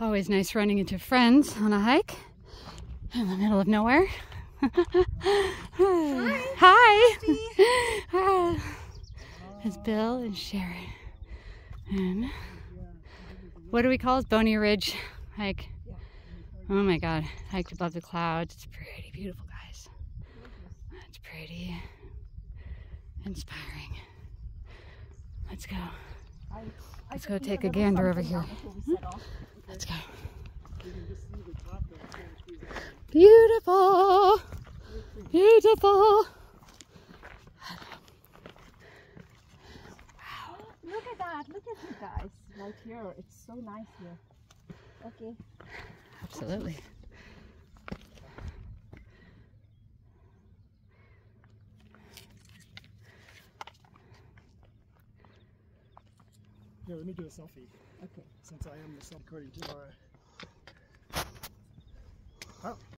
Always nice running into friends on a hike in the middle of nowhere. Hi. Hi. It's Bill and Sharon. And what do we call it? Boney Ridge hike. Oh my god. Hiked above the clouds. It's pretty beautiful, guys. It's pretty inspiring. Let's go. Let's go take a gander over here. Hmm? Let's go. Beautiful. Beautiful. Wow. Look at that. Look at you guys. Right here. It's so nice here. Okay. Absolutely. Here, let me do a selfie. Okay. Since I am the self recording tomorrow. Oh,